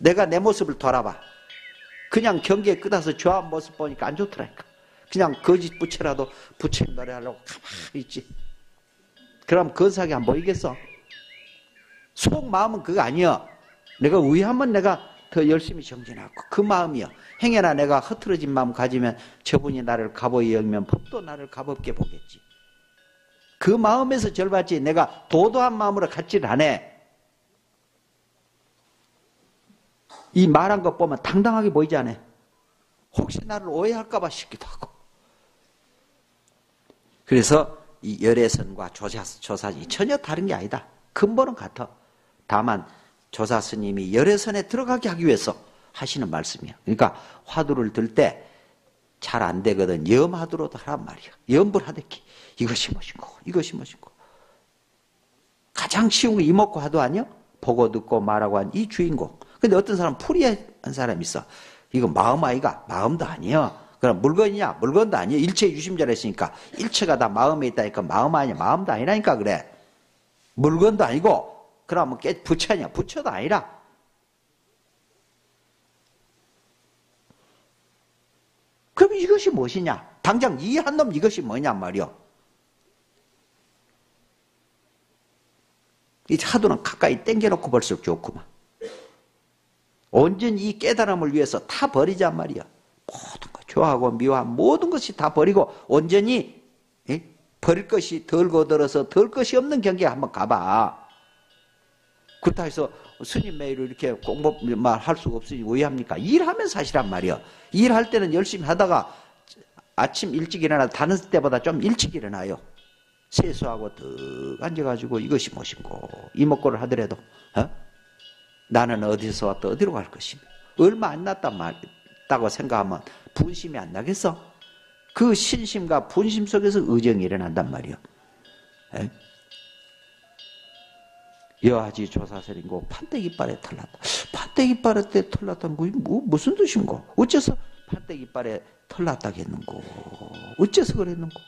내가 내 모습을 돌아봐. 그냥 경계에 끄다서 저 모습 보니까 안 좋더라니까. 그냥 거짓 부채라도 부처님 노래하려고 가만히 있지. 그럼 건사하게 안 보이겠어? 속 마음은 그거 아니야. 내가 의하면 내가 더 열심히 정진하고 그 마음이요. 행여나 내가 흐트러진 마음 가지면 저분이 나를 가보이 열면 법도 나를 가볍게 보겠지. 그 마음에서 절받지 내가 도도한 마음으로 갖지를 않아. 이 말한 것 보면 당당하게 보이지 않아. 혹시 나를 오해할까봐 싶기도 하고. 그래서 이 열애선과 조사, 조사이 전혀 다른 게 아니다. 근본은 같아. 다만 조사 스님이 열애선에 들어가게 하기 위해서 하시는 말씀이야. 그러니까 화두를 들 때 잘 안 되거든. 염화두로도 하란 말이야. 염불하듯이 이것이 무엇인고 이것이 무엇인고 가장 쉬운 게 이목구 화두 아니야? 보고 듣고 말하고 한 이 주인공. 근데 어떤 사람 풀이한 사람 있어. 이거 마음 아이가 마음도 아니야. 그럼 물건이냐? 물건도 아니야. 일체 유심자라 했으니까 일체가 다 마음에 있다니까 마음 아니야. 마음도 아니라니까 그래. 물건도 아니고 그러면 깨 부처냐? 부처도 아니라. 그럼 이것이 무엇이냐? 당장 이해한 놈 이것이 뭐냐 말이요. 이 하도는 가까이 땡겨놓고 볼수록 좋구만. 온전히 이 깨달음을 위해서 다 버리자 말이야. 모든 것, 좋아하고 미워한 모든 것이 다 버리고 온전히 예? 버릴 것이 덜 거들어서 덜 것이 없는 경계에 한번 가봐. 그렇다 해서 스님 매일 이렇게 공부만 할 수가 없으니 왜 합니까? 일하면서 하시란 말이야. 일할 때는 열심히 하다가 아침 일찍 일어나 다른 때보다 좀 일찍 일어나요. 세수하고 득 앉아가지고 이것이 무엇인고 이목구를 하더라도 어? 나는 어디서 왔다 어디로 갈 것이며 얼마 안 났단 말다고 생각하면 분심이 안 나겠어? 그 신심과 분심 속에서 의정이 일어난단 말이요. 에? 여하지 조사설인고 판때기빨에 털났다. 판때기빨에 때 털났다는 거 뭐, 무슨 뜻인고? 어째서 판때기빨에 털났다겠는고? 어째서 그랬는고?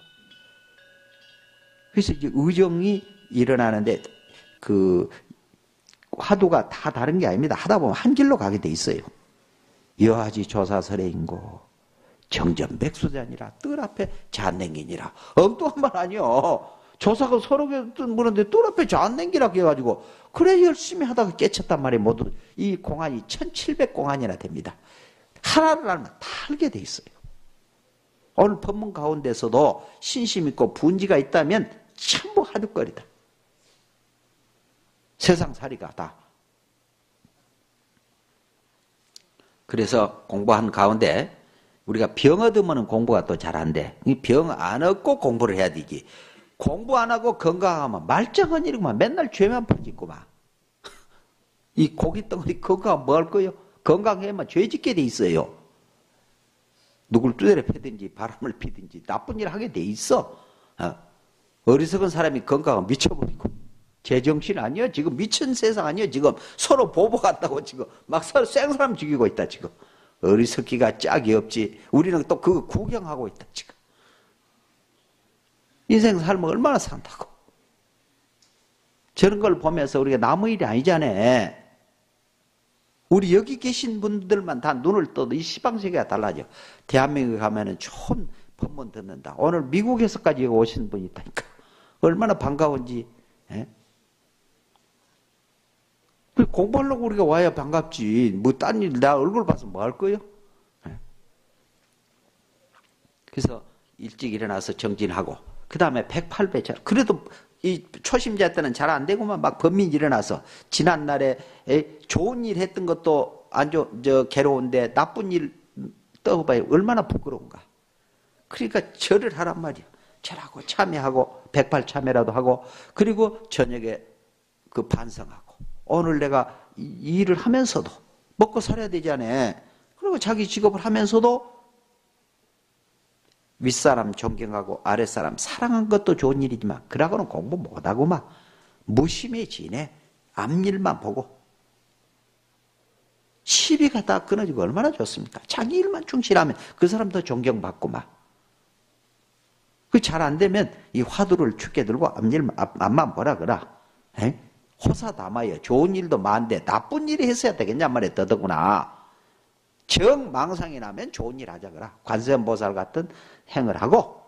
그래서 이제 의정이 일어나는데 그 화두가 다 다른 게 아닙니다. 하다 보면 한 길로 가게 돼 있어요. 여하지 조사설의 인고 정전백수자니라 뜰 앞에 잔냉기니라 엉뚱한 말 아니요. 조사가 서로 무는데 뜰 앞에 잔냉기라 해가지고 그래 열심히 하다가 깨쳤단 말이에요. 모두 이 공안이 1700공안이나 됩니다. 하나를 알면 다 알게 돼 있어요. 오늘 법문 가운데서도 신심 있고 분지가 있다면 전부 하드거리다. 세상 살이가 다. 그래서 공부한 가운데 우리가 병 얻으면 공부가 또잘안 돼. 병안 얻고 공부를 해야 되지. 공부 안 하고 건강하면 말짱한 일이구만. 맨날 죄만 퍼지구만. 이 고기 덩어리 건강하면 뭐할 거요? 건강해야만 죄 짓게 돼 있어요. 누굴 두드려 패든지 바람을 피든지 나쁜 일 하게 돼 있어. 어? 어리석은 사람이 건강하면 미쳐버리고. 제정신 아니야? 지금 미친 세상 아니야? 지금 서로 보보 같다고 지금 막 서로 생사람 죽이고 있다, 지금. 어리석기가 짝이 없지. 우리는 또 그거 구경하고 있다, 지금. 인생 삶을 얼마나 산다고. 저런 걸 보면서 우리가 남의 일이 아니잖아. 우리 여기 계신 분들만 다 눈을 떠도 이 시방 세계가 달라져. 대한민국에 가면은 좋은 법문 듣는다. 오늘 미국에서까지 오신 분이 있다니까. 얼마나 반가운지. 예? 공부하려고 우리가 와야 반갑지. 뭐, 딴 일, 나 얼굴 봐서 뭐 할 거예요? 예? 그래서 일찍 일어나서 정진하고, 그 다음에 108배 차. 그래도 이 초심자 때는 잘 안 되고만 막 범민 일어나서, 지난날에 좋은 일 했던 것도 안 좋, 저, 괴로운데 나쁜 일 떠봐야 얼마나 부끄러운가. 그러니까 절을 하란 말이야. 절하고 참여하고, 108 참여라도 하고, 그리고 저녁에 그 반성하고. 오늘 내가 이 일을 하면서도 먹고 살아야 되잖아. 그리고 자기 직업을 하면서도 윗사람 존경하고 아랫사람 사랑한 것도 좋은 일이지만 그러고는 공부 못하고 막 무심해지네. 앞일만 보고. 시비가 다 끊어지고 얼마나 좋습니까? 자기 일만 충실하면 그 사람도 존경받고 막. 그 잘 안 되면 이 화두를 죽게 들고 앞일, 앞만 보라 그라. 에? 호사 담아요. 좋은 일도 많은데 나쁜 일이 했어야 되겠냐 말이야 더더구나. 정망상이 나면 좋은 일 하자 그라. 관세음보살 같은 행을 하고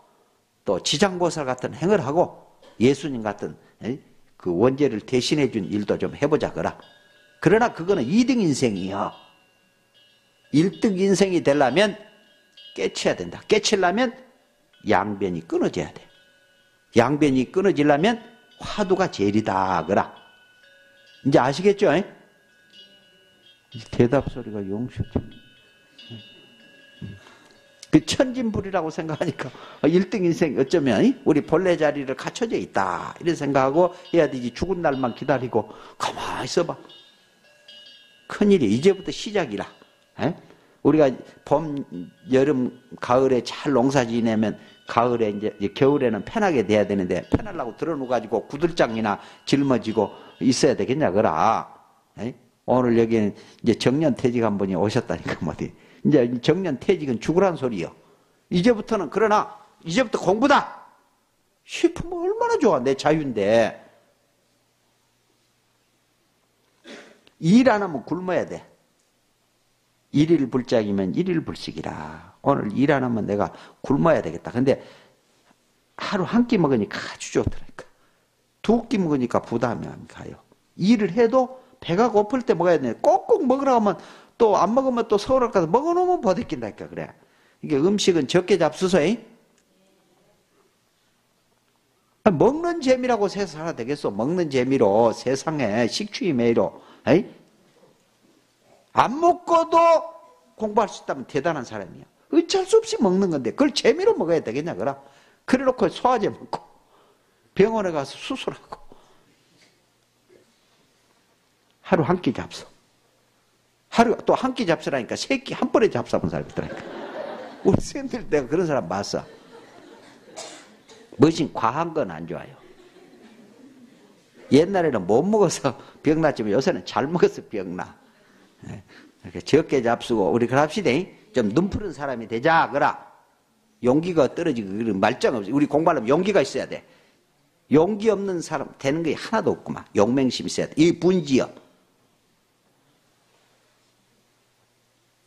또 지장보살 같은 행을 하고 예수님 같은 그 원죄를 대신해 준 일도 좀 해보자 그라. 그러나 그거는 2등 인생이요. 1등 인생이 되려면 깨쳐야 된다. 깨치려면 양변이 끊어져야 돼. 양변이 끊어지려면 화두가 제일이다 그라. 이제 아시겠죠? 대답 소리가 용수죠. 그 천진불이라고 생각하니까 1등 인생 어쩌면 우리 본래 자리를 갖춰져 있다. 이런 생각하고 해야 되지. 죽은 날만 기다리고 가만히 있어봐. 큰일이 이제부터 시작이라. 에? 우리가 봄, 여름, 가을에 잘 농사 지내면 가을에 이제 겨울에는 편하게 돼야 되는데 편하려고 들어놓가지고 구들장이나 짊어지고 있어야 되겠냐 그라 에? 오늘 여기는 이제 정년 퇴직 한 분이 오셨다니까 뭐지 이제 정년 퇴직은 죽으란 소리요. 이제부터는 그러나 이제부터 공부다. 싶으면 얼마나 좋아 내 자유인데 일 안 하면 굶어야 돼. 일일 불작이면 일일 불식이라. 오늘 일 안 하면 내가 굶어야 되겠다. 근데 하루 한 끼 먹으니까 아주 좋더라니까. 두 끼 먹으니까 부담이 안 가요. 일을 해도 배가 고플 때 먹어야 돼. 꼭꼭 먹으라 하면 또 안 먹으면 또 서울 가서 먹어놓으면 버티긴다니까 그래. 이게 음식은 적게 잡수소. 잉? 먹는 재미라고 세상하 되겠어. 먹는 재미로 세상에 식추이 매로. 에이? 안 먹고도 공부할 수 있다면 대단한 사람이야. 어쩔 수 없이 먹는 건데 그걸 재미로 먹어야 되겠냐 그라. 그래 놓고 소화제 먹고 병원에 가서 수술하고 하루 한 끼 잡숴. 하루 또 한 끼 잡수라니까 세 끼 한 번에 잡숴본 사람이 있더라니까. 우리 선생님들 내가 그런 사람 봤어. 무엇인 과한 건 안 좋아요. 옛날에는 못 먹어서 병 났지만 요새는 잘 먹어서 병 나. 이렇게 적게 잡수고 우리 그럽시다. 좀 눈 푸른 사람이 되자 그라. 용기가 떨어지고 말짱 없이 우리 공부하려면 용기가 있어야 돼. 용기 없는 사람 되는 게 하나도 없구만. 용맹심 있어야 돼. 이 분지요.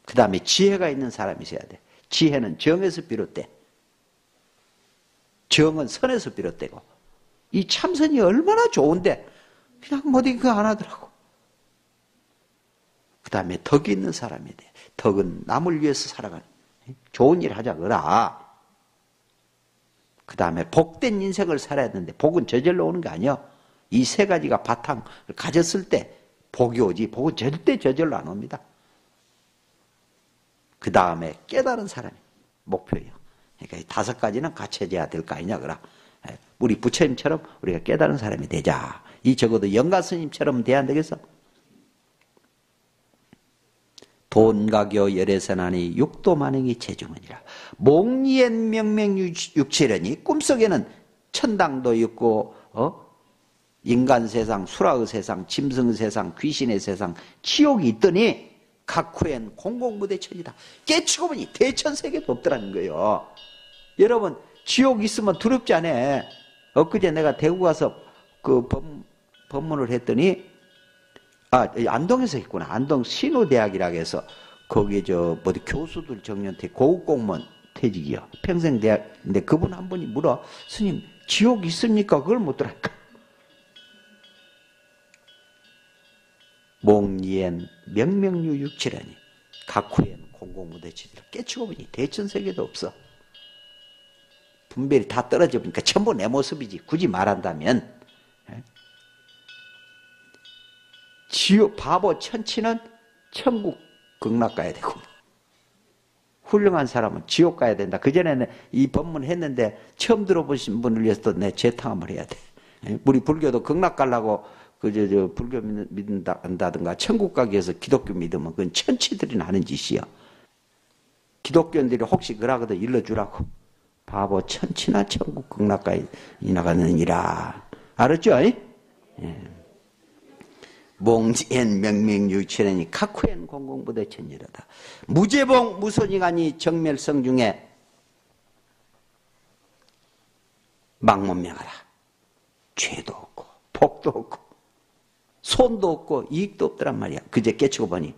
그 다음에 지혜가 있는 사람이 있어야 돼. 지혜는 정에서 비롯돼. 정은 선에서 비롯되고. 이 참선이 얼마나 좋은데 그냥 뭐든 그안 하더라고. 그 다음에 덕이 있는 사람이 돼. 덕은 남을 위해서 살아가는 좋은 일 하자 그라. 그 다음에 복된 인생을 살아야 되는데 복은 저절로 오는 게 아니야. 이 세 가지가 바탕을 가졌을 때 복이 오지 복은 절대 저절로 안 옵니다. 그 다음에 깨달은 사람이 목표예요. 그러니까 이 다섯 가지는 갖춰져야 될 거 아니냐 그라. 예, 우리 부처님처럼 우리가 깨달은 사람이 되자. 이 적어도 영가 스님처럼 돼야 안 되겠어? 돈가교 열애선하니 육도 만행이 체중은이라. 몽리엔 명명육칠하니 꿈속에는 천당도 있고 어? 인간 세상, 수라의 세상, 짐승의 세상, 귀신의 세상, 지옥이 있더니 각후엔 공공무대천이다. 깨치고 보니 대천세계도 없더라는 거예요. 여러분 지옥 있으면 두렵지 않아. 엊그제 내가 대구 가서 그 법, 법문을 했더니 아 안동에서 했구나. 안동 신호대학이라고 해서 거기에 저 어디 교수들 정년퇴 고급 공무원 퇴직이요. 평생 대학 근데 그분 한 분이 물어 스님 지옥 있습니까? 그걸 묻더라니까. 몽리엔 명명유 육칠하니 각후엔 공공무대치리라 깨치고 보니 대천세계도 없어. 분별이 다 떨어져 보니까 전부 내 모습이지 굳이 말한다면 예? 지옥 바보 천치는 천국 극락 가야 되고 훌륭한 사람은 지옥 가야 된다. 그전에는 이 법문 했는데 처음 들어보신 분을 위해서도 내 재탕함을 해야 돼. 예? 우리 불교도 극락 가려고 그저 저 불교 믿는다 한다든가 천국 가기 위해서 기독교 믿으면 그건 천치들이 하는 짓이야. 기독교인들이 혹시 그러거든 일러주라고. 바보 천치나 천국 극락가에 나가느니라. 알았죠? 예. 몽지엔 명명유치라니 카쿠엔 공공부대 천이라다. 무제봉 무소지간이 정멸성 중에 망문명하라. 죄도 없고 복도 없고 손도 없고 이익도 없더란 말이야. 그제 깨치고 보니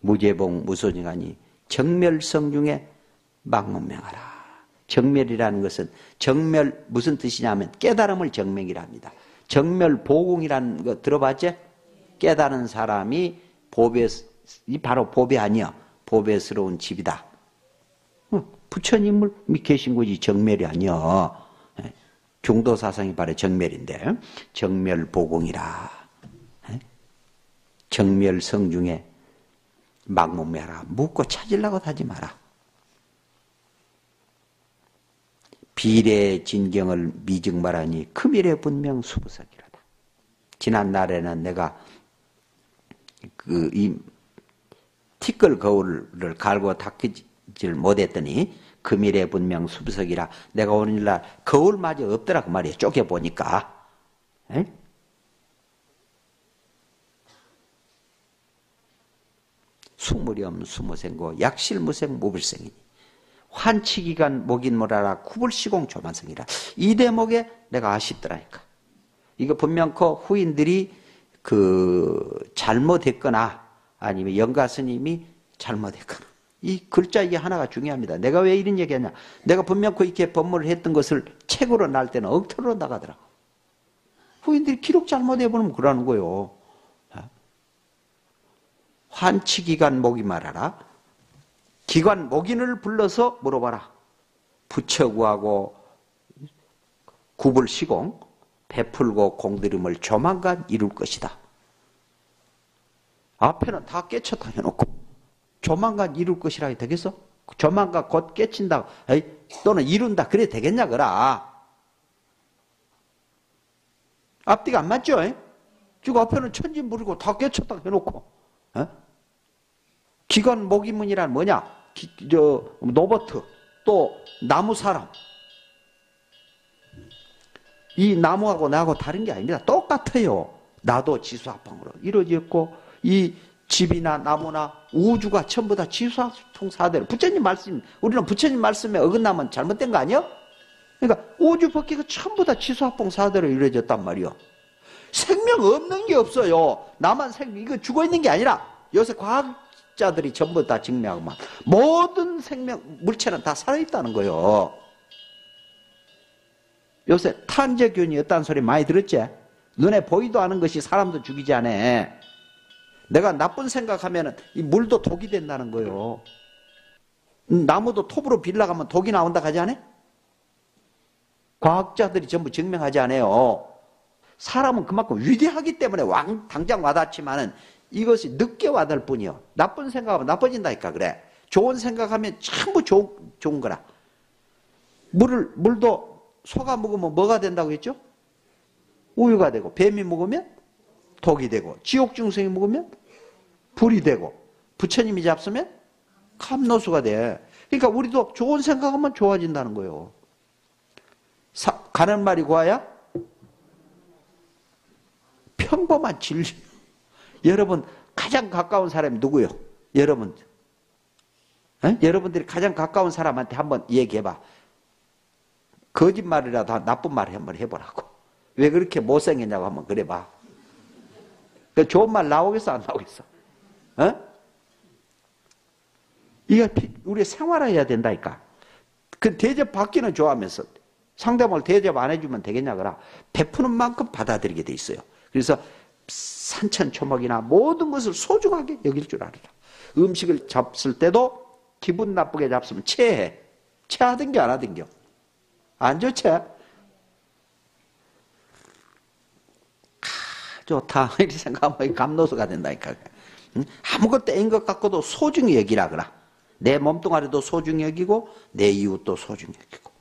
무제봉 무소증하니 정멸성 중에 망문명하라. 정멸이라는 것은 정멸 무슨 뜻이냐면 깨달음을 정명이라 합니다. 정멸 보공이라는 거 들어봤지? 깨달은 사람이 보배 이 바로 보배 아니야. 보배스러운 집이다. 어, 부처님을 계신 곳이 정멸이 아니야. 예, 중도 사상이 바로 정멸인데 정멸 보공이라. 예? 정멸 성 중에 막몸매라 묻고 찾으려고 하지 마라. 비례 진경을 미증말하니 그 미래 분명 수부석이로다. 지난 날에는 내가 그 이 티끌 거울을 갈고 닦이질 못했더니 그 미래 분명 수부석이라 내가 오늘날 거울마저 없더라 그 말이야 쪼개 보니까. 수무렴 수무생고 약실무생 무불생이니. 환치기간 목인모라라 구불시공 조만성이라. 이 대목에 내가 아쉽더라니까. 이거 분명코 후인들이 그 잘못했거나 아니면 영가 스님이 잘못했거나 이 글자 이게 하나가 중요합니다. 내가 왜 이런 얘기하냐? 내가 분명코 이렇게 법문을 했던 것을 책으로 날 때는 엉터리로 나가더라고. 후인들이 기록 잘못해보면 그러는 거요. 환치기간 목이 말하라. 기관 목인을 불러서 물어봐라. 부처구하고 구불시공 베풀고 공들임을 조만간 이룰 것이다. 앞에는 다 깨쳤다 해놓고 조만간 이룰 것이라 되겠어? 조만간 곧 깨친다 또는 이룬다 그래 되겠냐 그라 앞뒤가 안 맞죠? 지금 앞에는 천진 부리고 다 깨쳤다 해놓고 에? 기관 목이문이란 뭐냐? 기, 저 노버트 또 나무 사람 이 나무하고 나하고 다른 게 아닙니다. 똑같아요. 나도 지수합방으로 이루어졌고 이 집이나 나무나 우주가 전부 다 지수합통사대로 부처님 말씀 우리는 부처님 말씀에 어긋나면 잘못된 거 아니야? 그러니까 우주 법계가 전부 다 지수합봉사대로 이루어졌단 말이요. 생명 없는 게 없어요. 나만 생 이거 죽어 있는 게 아니라 요새 과학자들이 전부 다 증명하고 모든 생명 물체는 다 살아 있다는 거예요. 요새 탄저균이 없다는 소리 많이 들었지? 눈에 보이도 않은 것이 사람도 죽이지 않아. 내가 나쁜 생각하면 이 물도 독이 된다는 거예요. 나무도 톱으로 빌라가면 독이 나온다 하지 않아? 과학자들이 전부 증명하지 않아요. 사람은 그만큼 위대하기 때문에 왕, 당장 와닿지만은 이것이 늦게 와닿을 뿐이요. 나쁜 생각하면 나빠진다니까 그래. 좋은 생각하면 전부 좋은, 좋은 거라. 물을, 물도 소가 먹으면 뭐가 된다고 했죠? 우유가 되고 뱀이 먹으면 독이 되고 지옥 중생이 먹으면 불이 되고 부처님이 잡수면 감노수가 돼. 그러니까 우리도 좋은 생각하면 좋아진다는 거예요. 사, 가는 말이 고와야 평범한 진리. 여러분 가장 가까운 사람이 누구요? 여러분. 에? 여러분들이 가장 가까운 사람한테 한번 얘기해봐. 거짓말이라도 나쁜 말을 한번 해보라고. 왜 그렇게 못생겼냐고 한번 그래봐. 그 좋은 말 나오겠어, 안 나오겠어? 어? 이거 우리 생활해야 된다니까. 그 대접 받기는 좋아하면서 상대방을 대접 안 해주면 되겠냐, 그라. 베푸는 만큼 받아들이게 돼 있어요. 그래서 산천초목이나 모든 것을 소중하게 여길 줄 알아라. 음식을 잡을 때도 기분 나쁘게 잡으면 체해. 체하든겨, 안 하든겨. 안 좋지? 아, 좋다. 이렇게 생각하면 감노수가 된다니까. 응? 아무것도 아닌 것 같고도 소중히 여기라 그라. 내 몸뚱아리도 소중히 여기고 내 이웃도 소중히 여기고.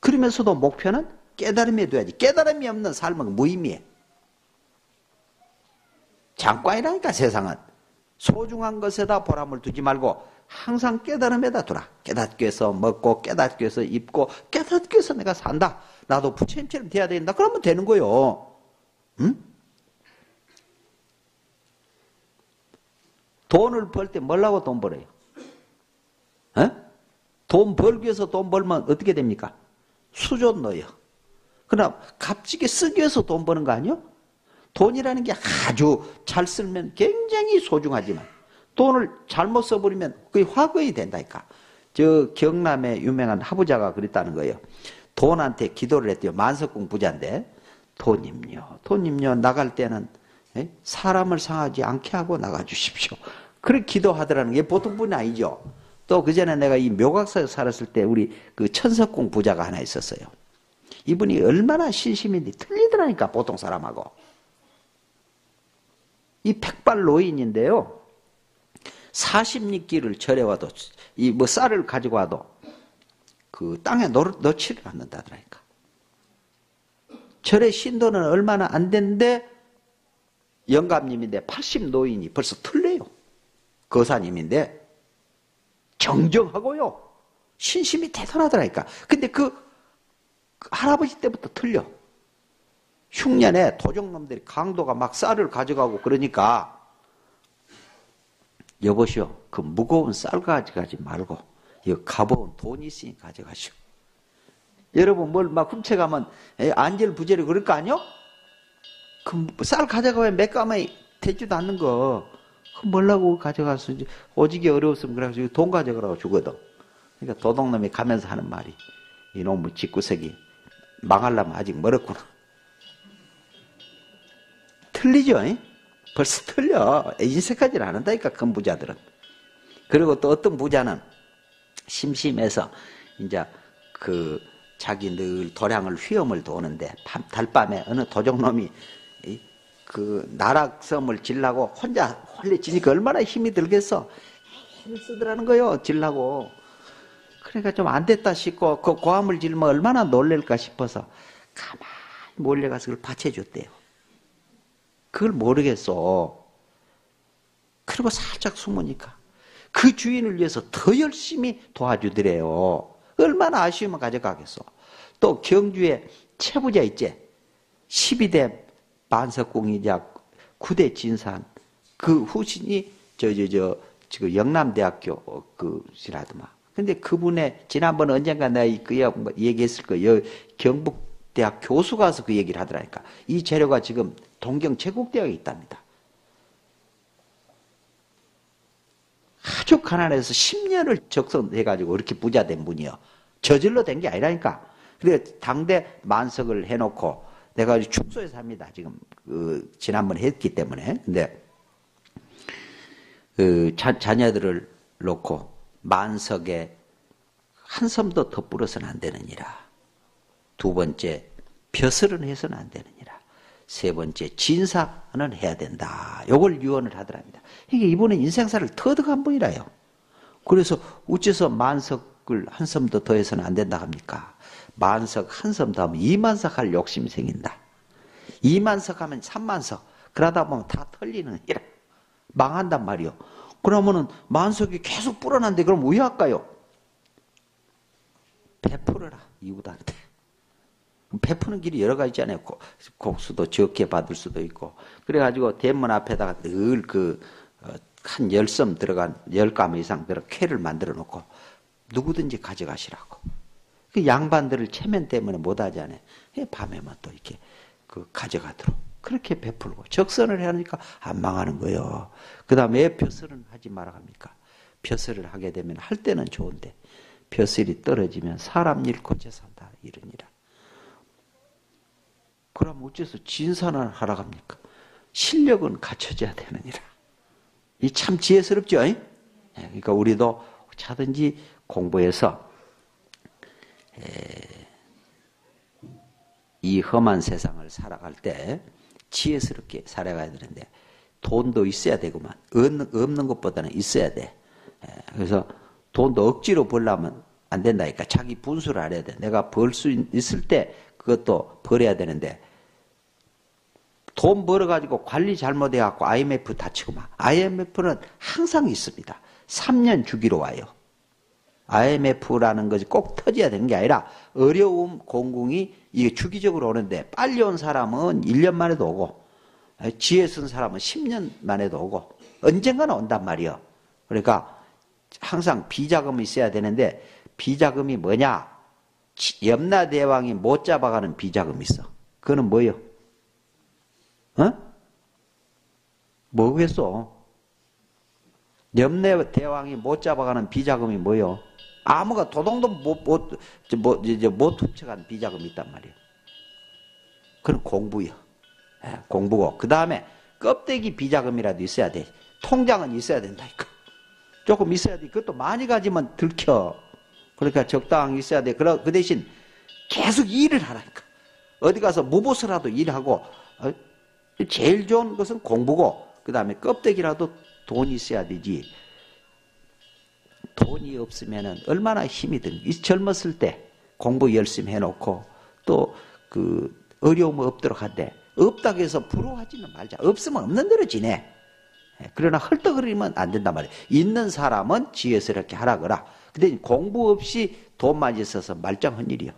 그러면서도 목표는 깨달음이 돼야지. 깨달음이 없는 삶은 무의미해. 잠깐이라니까 세상은. 소중한 것에다 보람을 두지 말고 항상 깨달음에다 두라. 깨닫기 위해서 먹고 깨닫기 위해서 입고 깨닫기 위해서 내가 산다. 나도 부처님처럼 돼야 된다. 그러면 되는 거요. 응? 돈을 벌 때 뭘라고 돈 벌어요? 어? 돈 벌기 위해서 돈 벌면 어떻게 됩니까? 수조 넣어요. 그러나 값지게 쓰기 위해서 돈 버는 거 아니요? 돈이라는 게 아주 잘 쓰면 굉장히 소중하지만 돈을 잘못 써버리면 그게 화거이 된다니까. 저 경남의 유명한 하부자가 그랬다는 거예요. 돈한테 기도를 했대요. 만석궁 부자인데 돈님요, 돈님요 나갈 때는 예? 사람을 상하지 않게 하고 나가 주십시오. 그렇게 기도하더라는 게 보통 분이 아니죠. 또 그전에 내가 이 묘각사에 살았을 때 우리 그 천석궁 부자가 하나 있었어요. 이분이 얼마나 신심인데 틀리더라니까 보통 사람하고. 이 백발 노인인데요. 40리끼를 절해 와도 이 뭐 쌀을 가지고 와도 그 땅에 넣지를 않는다더라니까. 절의 신도는 얼마나 안 된데 영감님인데 80 노인이 벌써 틀려요. 거사님인데 정정하고요. 신심이 대단하더라니까. 근데 그 할아버지 때부터 틀려. 흉년에 도적놈들이 강도가 막 쌀을 가져가고 그러니까 여보시오 그 무거운 쌀 가져가지 말고 이 가벼운 돈이 있으니 가져가시오. 여러분 뭘 막 훔쳐가면 안절 부절이 그럴 거 아니요? 그 쌀 가져가면 몇 가마이 되지도 않는 거. 그 뭘라고 가져가서 오지게 어려웠으면 그래가지고 돈 가져가라고 주거든. 그러니까 도둑놈이 가면서 하는 말이 이놈의 집구석이 망하려면 아직 멀었구나. 틀리죠? 이? 벌써 틀려. 인색하지 않는다니까, 큰 부자들은. 그리고 또 어떤 부자는 심심해서 이제 그 자기 늘 도량을 휘엄을 도는데 밤, 달밤에 어느 도적놈이 그 나락섬을 질라고 혼자 홀리 지니까 얼마나 힘이 들겠어. 힘을 쓰더라는 거요, 질라고. 그러니까 좀 안 됐다 싶고 그 고함을 질면 얼마나 놀랄까 싶어서 가만히 몰려가서 그걸 받쳐줬대요. 그걸 모르겠어. 그리고 살짝 숨으니까 그 주인을 위해서 더 열심히 도와주더래요. 얼마나 아쉬우면 가져가겠어. 또 경주에 최부자 있지? 12대 만석궁이자 9대 진산 그 후신이 저 저 저 지금 영남대학교 그시라더만. 근데 그분의 지난번 언젠가 내가 그 얘기했을 거예요. 경북대학 교수 가서 그 얘기를 하더라니까. 이 재료가 지금 동경 제국대학에 있답니다. 아주 가난해서 10년을 적성해가지고 이렇게 부자 된 분이요. 저질러 된 게 아니라니까. 그래 당대 만석을 해놓고 내가 축소에 삽니다. 지금 그 지난번 했기 때문에. 근데 그 자, 자녀들을 놓고 만석에 한 섬도 더 뿌려서는 안 되느니라. 두 번째 벼슬은 해서는 안 되느니라. 세 번째 진사는 해야 된다. 요걸 유언을 하더랍니다. 이게 이분은 인생사를 터득한 분이라요. 그래서 어째서 만석을 한 섬도 더해서는 안 된다 합니까? 만석 한 섬 더 하면 2만석 할 욕심이 생긴다. 2만석 하면 3만석. 그러다 보면 다 털리는 이라. 망한단 말이요. 그러면은 만석이 계속 불어난데 그럼 왜 할까요? 베풀어라 이웃한테. 베푸는 길이 여러 가지 있잖아요. 곡수도 적게 받을 수도 있고. 그래가지고 대문 앞에다가 늘 그한 어, 열섬 들어간 열 가마 이상 들어 쾌를 만들어 놓고 누구든지 가져가시라고. 그 양반들을 체면 때문에 못 하잖아요. 밤에만 또 이렇게 그 가져가도록. 그렇게 베풀고 적선을 하니까 안 망하는 거예요. 그 다음에 벼슬은 하지 말아 합니까? 벼슬을 하게 되면 할 때는 좋은데 벼슬이 떨어지면 사람 잃고 재산다 이러니라. 그럼 어째서 진산을 하라 합니까? 실력은 갖춰져야 되느니라. 이 참 지혜스럽죠? 예, 그러니까 우리도 차든지 공부해서 이 험한 세상을 살아갈 때 지혜스럽게 살아가야 되는데 돈도 있어야 되구만. 없는 것보다는 있어야 돼. 그래서 돈도 억지로 벌려면 안 된다니까. 자기 분수를 알아야 돼. 내가 벌 수 있을 때 그것도 벌어야 되는데 돈 벌어가지고 관리 잘못해갖고 IMF 다치고 막. IMF는 항상 있습니다. 3년 주기로 와요. IMF라는 것이 꼭 터져야 되는 게 아니라 어려움 공공이 이게 주기적으로 오는데 빨리 온 사람은 1년 만에도 오고 지혜 쓴 사람은 10년 만에도 오고 언젠가는 온단 말이요. 그러니까 항상 비자금이 있어야 되는데 비자금이 뭐냐? 염라대왕이 못 잡아가는 비자금이 있어. 그거는 뭐요? 어? 뭐겠어? 염내 대왕이 못 잡아가는 비자금이 뭐요? 아무가 도동도 못, 못, 뭐, 이제 못 훔쳐간 비자금이 있단 말이에요. 그건 공부요. 예, 공부고. 그 다음에 껍데기 비자금이라도 있어야 돼. 통장은 있어야 된다니까. 조금 있어야 돼. 그것도 많이 가지면 들켜. 그러니까 적당히 있어야 돼. 그 대신 계속 일을 하라니까. 어디 가서 무보서라도 일하고, 어? 제일 좋은 것은 공부고, 그 다음에 껍데기라도 돈이 있어야 되지. 돈이 없으면 얼마나 힘이 든, 젊었을 때 공부 열심히 해놓고, 또 그 어려움 없도록 한대. 없다고 해서 부러워하지는 말자. 없으면 없는 대로 지내. 예, 그러나 헐떡거리면 안 된단 말이야. 있는 사람은 지혜스럽게 하라 그라. 근데 공부 없이 돈만 있어서 말짱한 일이요.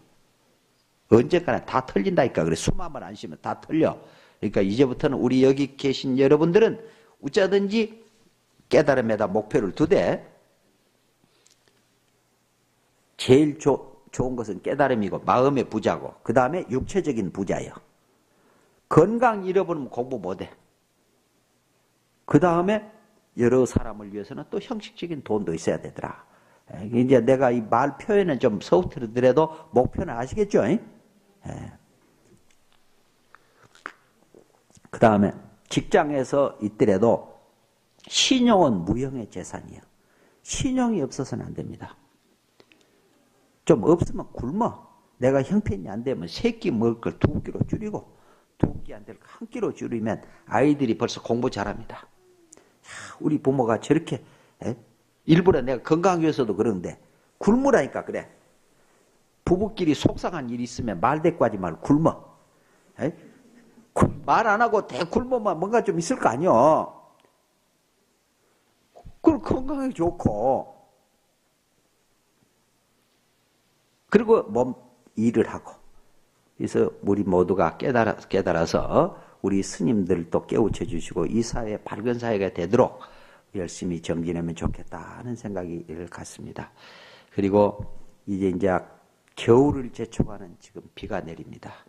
언제까나 다 털린다니까. 그래 숨 한번 안 쉬면 다 털려. 그러니까 이제부터는 우리 여기 계신 여러분들은 어쩌든지 깨달음에다 목표를 두되 제일 조, 좋은 것은 깨달음이고 마음의 부자고 그 다음에 육체적인 부자예요. 건강 잃어버리면 공부 못해. 그 다음에 여러 사람을 위해서는 또 형식적인 돈도 있어야 되더라. 이제 내가 이 말 표현은 좀 서투르더라도 목표는 아시겠죠? 그 다음에 직장에서 있더라도 신용은 무형의 재산이에요. 신용이 없어서는 안 됩니다. 좀 없으면 굶어. 내가 형편이 안 되면 세 끼 먹을 걸 두 끼로 줄이고 두 끼 안 될 걸 한 끼로 줄이면 아이들이 벌써 공부 잘합니다. 우리 부모가 저렇게 에? 일부러 내가 건강 위해서도 그러는데 굶으라니까 그래. 부부끼리 속상한 일이 있으면 말 대꾸하지 말고 굶어. 말 안 하고 대 굶으면 뭔가 좀 있을 거 아니여. 그럼 건강에 좋고. 그리고 몸 일을 하고. 그래서 우리 모두가 깨달아, 깨달아서 우리 스님들도 깨우쳐 주시고 이 사회 밝은 사회가 되도록 열심히 정진하면 좋겠다 하는 생각이 같습니다. 그리고 이제 이제 겨울을 재촉하는 지금 비가 내립니다. 에,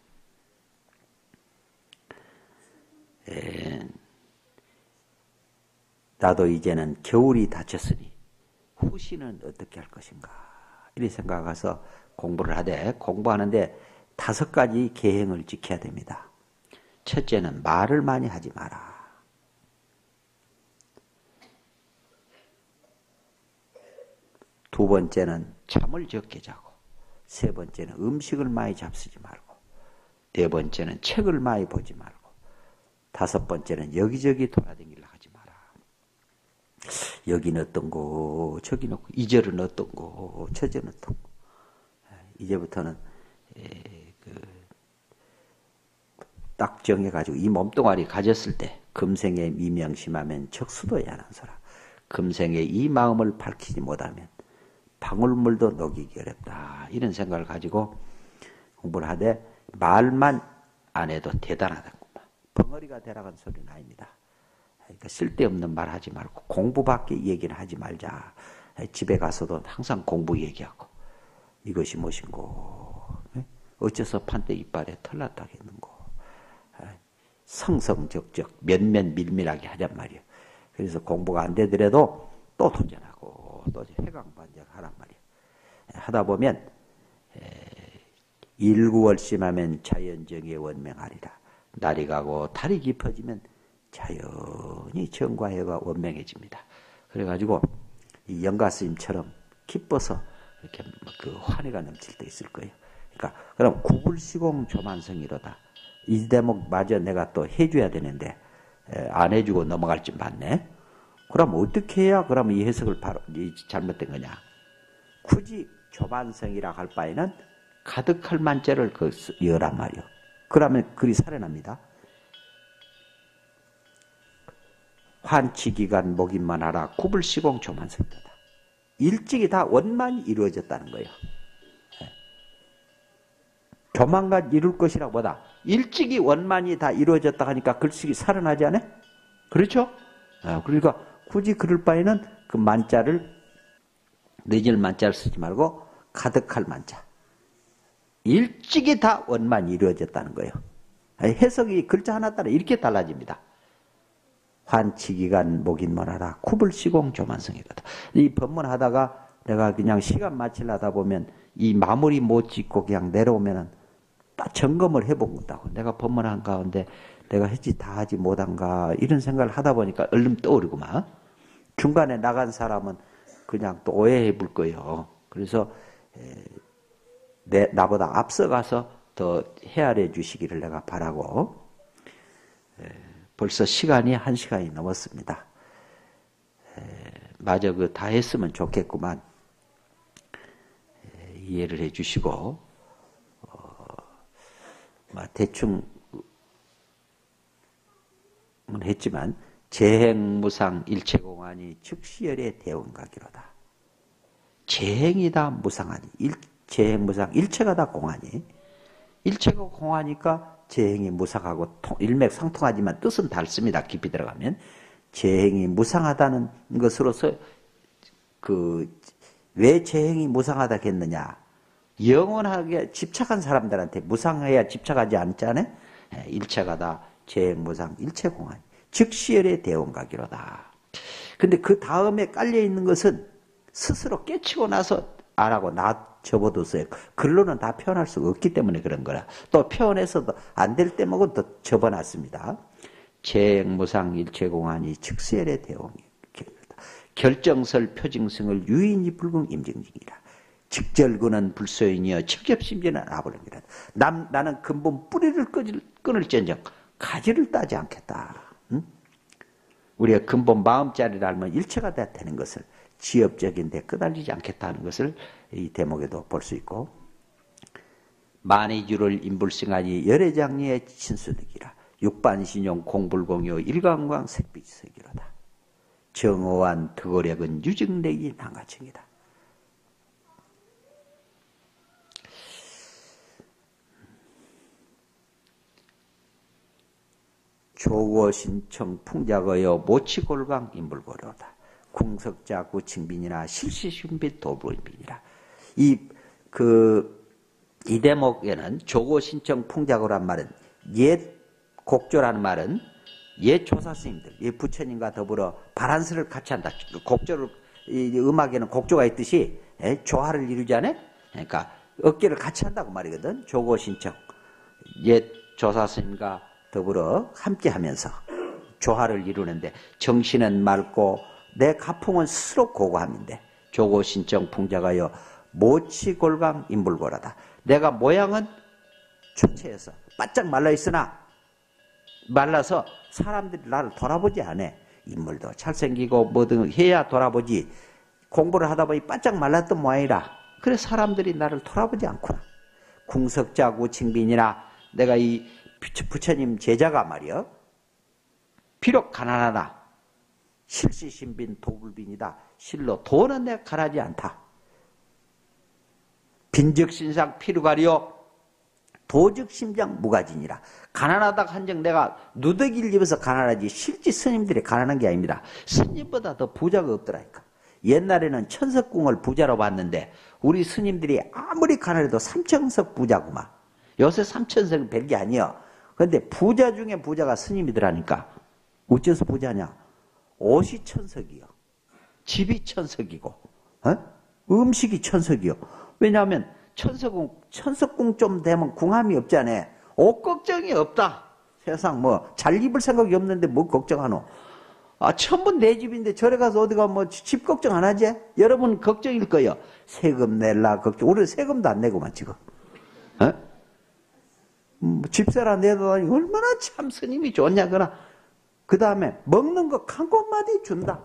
나도 이제는 겨울이 닥쳤으니 후시는 어떻게 할 것인가 이렇게 생각해서 공부를 하되 공부하는데 다섯 가지 계행을 지켜야 됩니다. 첫째는 말을 많이 하지 마라. 두 번째는 잠을 적게 자고 세 번째는 음식을 많이 잡수지 말고 네 번째는 책을 많이 보지 말고 다섯 번째는 여기저기 돌아다니려 하지 마라. 여기는 어떤 거, 저기는 이 절은 어떤 거, 저 절은 어떤 거. 이제부터는 그딱 정해가지고 이 몸뚱아리 가졌을 때 금생에 미명심하면 척수도에 안한서라. 금생에 이 마음을 밝히지 못하면 방울물도 녹이기 어렵다. 이런 생각을 가지고 공부를 하되 말만 안 해도 대단하다구만. 벙어리가 되라는 소리는 아닙니다. 그러니까 쓸데없는 말 하지 말고 공부밖에 얘기를 하지 말자. 집에 가서도 항상 공부 얘기하고 이것이 무엇인고 어째서 판때 이빨에 털났다겠는고 성성적적 면면 밀밀하게 하란 말이에요. 그래서 공부가 안 되더라도 또 도전하고 또 회광반적하란 말이에요. 하다 보면 일구월심하면 자연정에 원명하리라. 날이 가고 달이 깊어지면 자연히 정과해가 원명해집니다. 그래가지고 이 영가 스님처럼 기뻐서 이렇게 그 환희가 넘칠 때 있을 거예요. 그러니까 그럼 구불시공 조만성이로다. 이 대목 마저 내가 또 해줘야 되는데 안 해주고 넘어갈 줄 봤네. 그럼 어떻게 해야 그러면 이 해석을 바로 잘못된 거냐? 굳이 조반성이라 할 바에는 가득할 만자를 그 여란 말이요. 그러면 글이 살아납니다. 환치기간 목인만 하라 구불시공 조만성이다. 일찍이 다 원만히 이루어졌다는 거예요. 조만간 이룰 것이라 보다 일찍이 원만이 다 이루어졌다 하니까 글쓰기 살아나지 않아? 그렇죠? 아, 그러니까 굳이 그럴 바에는 그 만자를 늦을 만자를 쓰지 말고 가득할 만자. 일찍이 다 원만이 이루어졌다는 거예요. 해석이 글자 하나 따라 이렇게 달라집니다. 환치기간 목인문하라 쿠불시공 조만성이거든. 이 법문 하다가 내가 그냥 시간 마치려다 보면 이 마무리 못 짓고 그냥 내려오면은 딱 점검을 해본다고. 내가 법문한 가운데 내가 했지 다 하지 못한가 이런 생각을 하다 보니까 얼른 떠오르고만 중간에 나간 사람은 그냥 또 오해해 볼 거예요. 그래서 내, 나보다 앞서가서 더 헤아려 주시기를 내가 바라고 벌써 시간이 한 시간이 넘었습니다. 마저 그 다 했으면 좋겠구만 이해를 해주시고 어, 대충 했지만 재행무상 일체공안이 즉시열의 대원각이로다. 재행이다 무상하니 일, 재행 무상 일체가 다 공안이 일체가 공하니까 재행이 무상하고 일맥상통하지만 뜻은 닳습니다. 깊이 들어가면 재행이 무상하다는 것으로서 그 왜 재행이 무상하다 했느냐? 영원하게 집착한 사람들한테 무상해야 집착하지 않잖아요. 예, 일체가 다 재행 무상 일체 공안 즉시열의 대원각이로다. 근데 그 다음에 깔려 있는 것은 스스로 깨치고 나서 안하고 나 접어뒀어요. 글로는 다 표현할 수 없기 때문에 그런 거라. 또 표현해서도 안 될 때목은 또 접어놨습니다. 재무상 일체공안이 즉세열의 대원이 결정설 표징승을 유인이 불궁 임증징이라. 직절근은 불소인이여 척엽심지는 아버름이라. 남, 나는 근본 뿌리를 끊을, 끊을지언정 가지를 따지 않겠다. 응? 우리가 근본 마음자리를 알면 일체가 다 되는 것을 지엽적인 데 끄달리지 않겠다는 것을 이 대목에도 볼 수 있고 만이주를 인불승하니 열애장리의 친수득이라 육반신용 공불공요 일광광 색빛색이로다. 정오한 득어력은 유증내기 난가층이다. 조거 신청 풍작어여 모치골광 인불고려다 궁석자 구칭빈이나 실시신빛 도불빈이라 이 그 이 대목에는 조고 신청 풍작어란 말은 옛 곡조라는 말은 옛 조사 스님들, 옛 부처님과 더불어 바란스를 같이 한다. 곡조를 이 음악에는 곡조가 있듯이 예, 조화를 이루지 않아? 그러니까 어깨를 같이 한다고 말이거든. 조고 신청 옛 조사 스님과 더불어 함께 하면서 조화를 이루는데 정신은 맑고 내 가풍은 스스로 고고함인데 조고 신청 풍자가여 모치 골강 인불고라다. 내가 모양은 초체에서 바짝 말라 있으나 말라서 사람들이 나를 돌아보지 않아. 인물도 잘생기고 뭐든 해야 돌아보지. 공부를 하다 보니 바짝 말랐던 모양이라. 그래 사람들이 나를 돌아보지 않구나. 궁석자 구칭빈이나 내가 이 부처님 제자가 말이여. 비록 가난하다. 실시신빈 도불빈이다. 실로 돈은 내가 가라지 않다. 빈적신상 피루가리요 도적심장 무가진이라 가난하다 한정 내가 누더기를 입어서 가난하지 실제 스님들이 가난한 게 아닙니다. 스님보다 더 부자가 없더라니까. 옛날에는 천석궁을 부자로 봤는데 우리 스님들이 아무리 가난해도 삼천석 부자구만. 요새 삼천석은 별게 아니여. 근데 부자 중에 부자가 스님이더라니까. 어째서 부자냐? 옷이 천석이요. 집이 천석이고, 어? 음식이 천석이요. 왜냐하면 천석궁, 천석궁 좀 되면 궁함이 없잖아. 옷 걱정이 없다. 세상 뭐 잘 입을 생각이 없는데 뭐 걱정하노? 아, 천분 내 집인데 저래 가서 어디 가 뭐 집 걱정 안 하지? 여러분 걱정일 거예요. 세금 낼라 걱정. 우리 세금도 안 내고만 지금. 어? 음, 집세라 내다니 얼마나 참 스님이 좋냐거나. 그 다음에 먹는 거 한 곳마디 준다.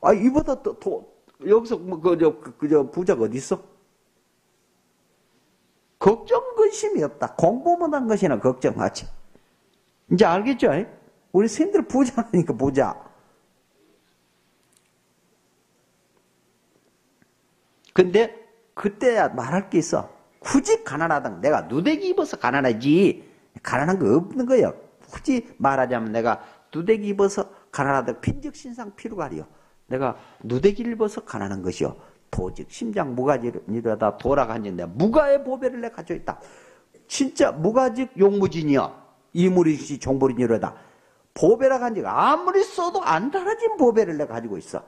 아, 이보다 또, 또 여기서 뭐, 그, 저, 그, 저, 부자가 어디 있어? 걱정 근심이 없다. 공부만 한 것이나 걱정하지. 이제 알겠죠? 우리 스님들 부자니까 부자. 근데 그때야 말할 게 있어. 굳이 가난하다. 내가 누대기 입어서 가난하지. 가난한 거 없는 거예요. 굳이 말하자면 내가 누대기 입어서 가난하다. 빈적신상 피루가리요. 내가 누대기를 입어서 가난한 것이요. 도직 심장 무가지이다 돌아간지 내가 무가의 보배를 내가 가지고 있다. 진짜 무가직 용무진이여 이무리시 종보리니로다 보배라 간지 아무리 써도 안 달아진 보배를 내가 가지고 있어.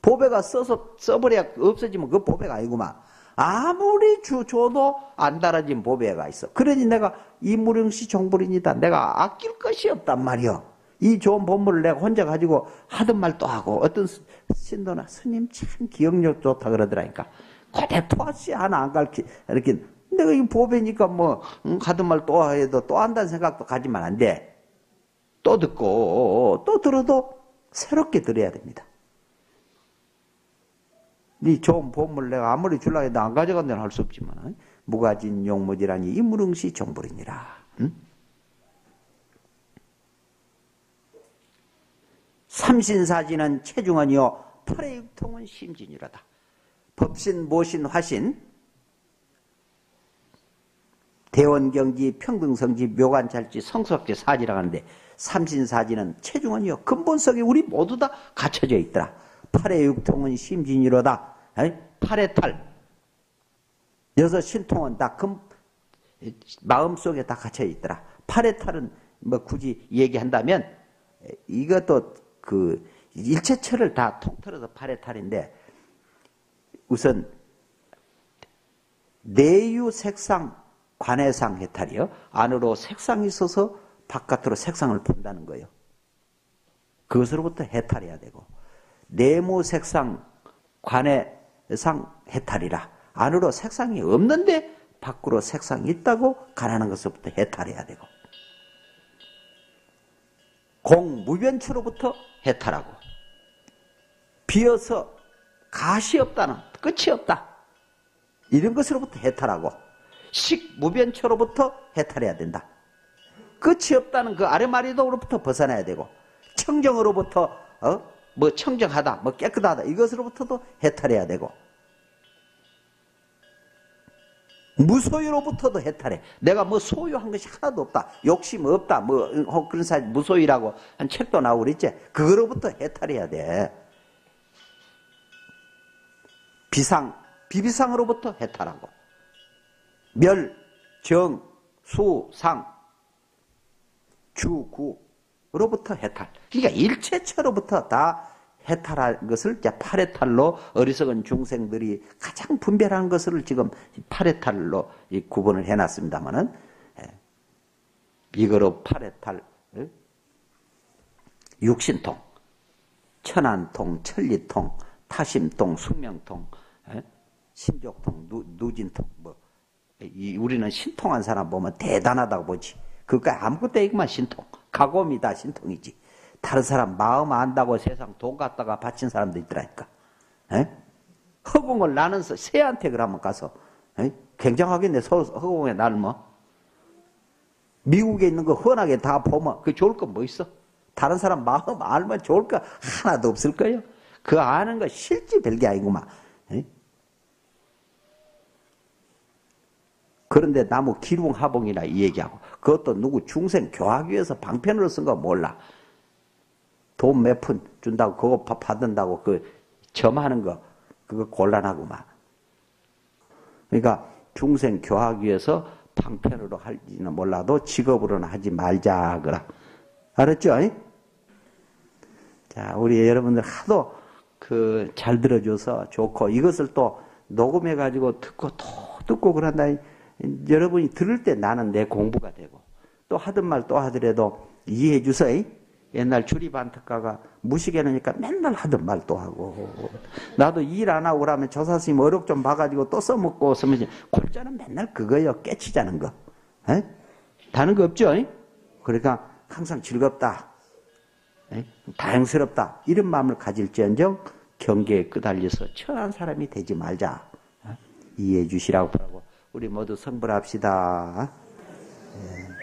보배가 써서 써버려야 없어지면 그 보배가 아니구만. 아무리 주, 줘도 안 달아진 보배가 있어. 그러니 내가 이무령씨 종불이니다. 내가 아낄 것이 없단 말이여. 이 좋은 본물을 내가 혼자 가지고 하던 말 또 하고 어떤 신도나 스님 참 기억력 좋다 그러더라니까. 고대 토아씨 하나 안 가르치 이렇게 내가 이 보배니까 뭐 하던 말 또 해도 또 한다는 생각도 가지면 안 돼. 또 듣고 또 들어도 새롭게 들어야 됩니다. 네 좋은 보물 내가 아무리 줄라 해도 안 가져간다는 할 수 없지만 무가진 용무지라니 이무릉시 정불이니라. 응? 삼신사지는 체중언이요 팔의 육통은 심진이라다. 법신, 모신, 화신, 대원경지, 평등성지, 묘관찰지, 성석지 사지라 하는데 삼신사지는 체중언이요 근본성이 우리 모두 다 갖춰져 있더라. 팔의 육통은 심진이로다. 팔의 탈. 여섯 신통은 다 금, 마음속에 다 갇혀 있더라. 팔의 탈은 뭐 굳이 얘기한다면 이것도 그 일체처를 다 통틀어서 팔의 탈인데 우선 내유 색상 관해상 해탈이요. 안으로 색상이 있어서 바깥으로 색상을 본다는 거예요. 그것으로부터 해탈해야 되고 내무 색상 관해상 해탈이라. 안으로 색상이 없는데 밖으로 색상이 있다고 가난한 것부터 해탈해야 되고. 공무변추로부터 해탈하고. 비어서 가시 없다는 끝이 없다. 이런 것으로부터 해탈하고 식무변초로부터 해탈해야 된다. 끝이 없다는 그 아래마리도로부터 벗어나야 되고 청정으로부터 어? 뭐 청정하다, 뭐 깨끗하다 이것으로부터도 해탈해야 되고 무소유로부터도 해탈해. 내가 뭐 소유한 것이 하나도 없다. 욕심 없다. 뭐 그런 사 무소유라고 한 책도 나오고 그랬지. 그거로부터 해탈해야 돼. 비상, 비비상으로부터 해탈하고 멸, 정, 수, 상, 주, 구 로부터 해탈. 그러니까 일체처로부터 다 해탈한 것을 이제 팔해탈로 어리석은 중생들이 가장 분별한 것을 지금 팔해탈로 구분을 해놨습니다만은 예. 이거로 어? 육신통, 천안통, 천리통, 타심통, 숙명통, 예? 신족통, 누, 누진통 뭐 이, 우리는 신통한 사람 보면 대단하다고 보지. 그까지 아무것도 얘기만 신통. 가곰이다 신통이지. 다른 사람 마음 안다고 세상 돈 갖다가 바친 사람도 있더라니까. 에? 허공을 나는 새한테 그러면 가서 에? 굉장하겠네. 허공에 날면. 뭐. 미국에 있는 거 훤하게 다 보면 그 좋을 건 뭐 있어? 다른 사람 마음 알면 좋을 거 하나도 없을 거예요. 그 아는 거 실제 별게 아니구만. 에? 그런데 나무 기륭 하봉이라 이 얘기하고 그것도 누구 중생 교하기 위해서 방편으로 쓴 거 몰라. 돈 몇 푼 준다고 그거 받는다고 그 점하는 거 그거 곤란하구만. 그러니까 중생 교하기 위해서 방편으로 할지는 몰라도 직업으로는 하지 말자 그라. 알았죠? 자, 우리 여러분들 하도 그 잘 들어줘서 좋고 이것을 또 녹음해 가지고 듣고 또 듣고 그런다. 여러분이 들을 때 나는 내 공부가 되고 또 하던 말 또 하더라도 이해해 주세요. 옛날 주리반특가가 무식해놓으니까 맨날 하던 말 또 하고 나도 일 안 하고 그러면 조사스님 어록 좀 봐가지고 또 써먹고 쓰면 골자는 맨날 그거요 깨치자는 거 에? 다른 거 없죠? 그러니까 항상 즐겁다 에? 다행스럽다 이런 마음을 가질지언정 경계에 끄달려서 천한 사람이 되지 말자 에? 이해해 주시라고 우리 모두 성불합시다. 예.